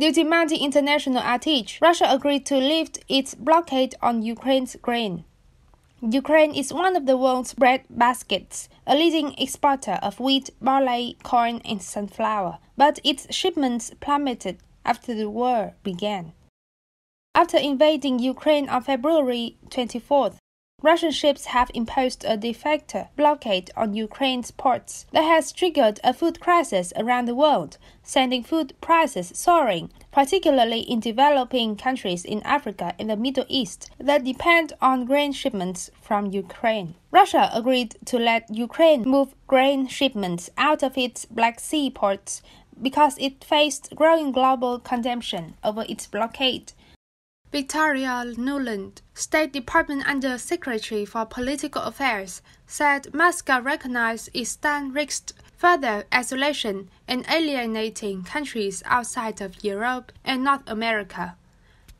To mounting international outrage, Russia agreed to lift its blockade on Ukraine's grain. Ukraine is one of the world's bread baskets, a leading exporter of wheat, barley, corn, and sunflower, but its shipments plummeted after the war began. After invading Ukraine on February 24th, Russian ships have imposed a de facto blockade on Ukraine's ports that has triggered a food crisis around the world, sending food prices soaring, particularly in developing countries in Africa and the Middle East that depend on grain shipments from Ukraine. Russia agreed to let Ukraine move grain shipments out of its Black Sea ports because it faced growing global condemnation over its blockade. Victoria Nuland, State Department Under Secretary for Political Affairs, said Moscow recognized its stand risked further isolation and alienating countries outside of Europe and North America.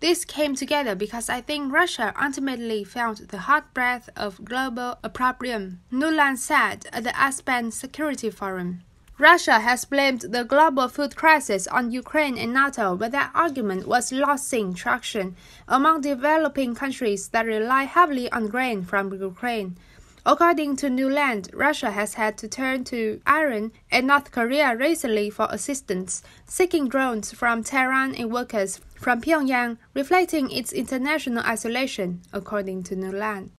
This came together because I think Russia ultimately found the hot breath of global opprobrium, Nuland said at the Aspen Security Forum. Russia has blamed the global food crisis on Ukraine and NATO, but that argument was losing traction among developing countries that rely heavily on grain from Ukraine. According to Nuland, Russia has had to turn to Iran and North Korea recently for assistance, seeking drones from Tehran and workers from Pyongyang, reflecting its international isolation, according to Nuland.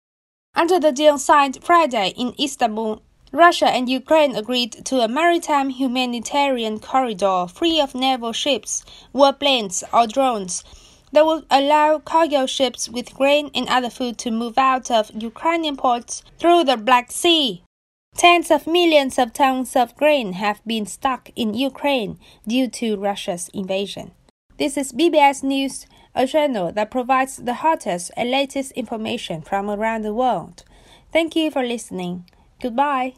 Under the deal signed Friday in Istanbul, Russia and Ukraine agreed to a maritime humanitarian corridor free of naval ships, warplanes, or drones that would allow cargo ships with grain and other food to move out of Ukrainian ports through the Black Sea. Tens of millions of tons of grain have been stuck in Ukraine due to Russia's invasion. This is BBS News, a channel that provides the hottest and latest information from around the world. Thank you for listening. Goodbye.